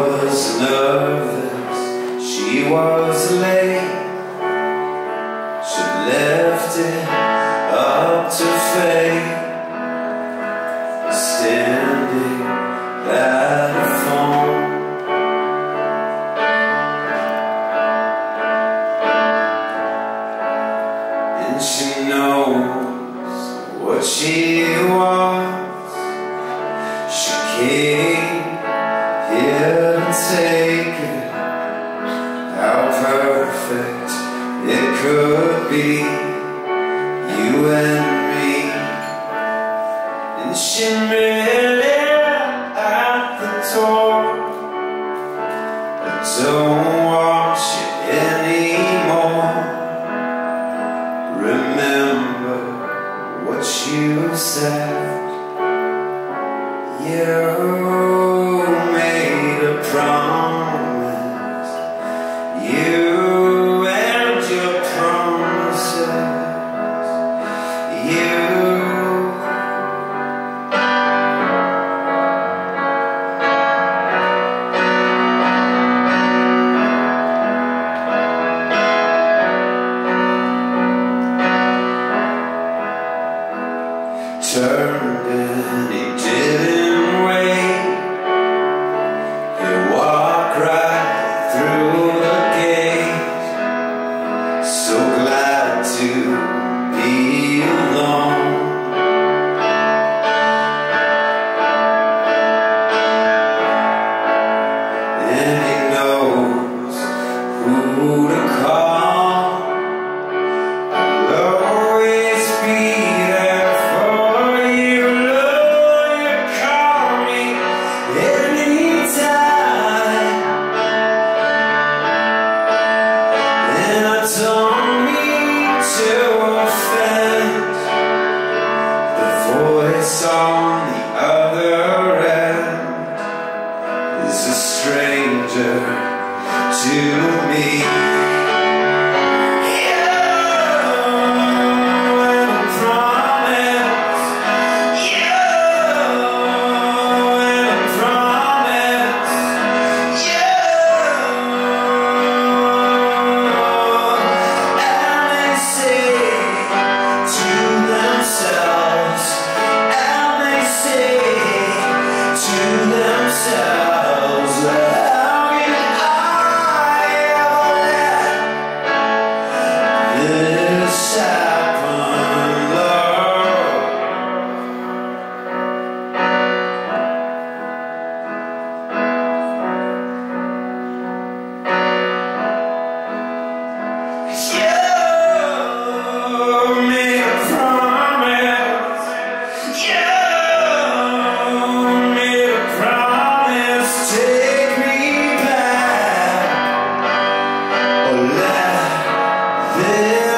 was nervous, she was late. She left it up to fate. Standing at a phone. And she knows what she wants. She came take it How perfect it could be You and me. And she it at the door I don't want you anymore. Remember what you said You turned and he didn't wait. He walked right through the gate. So glad to be alone. And he knows who to call. to me. Deus.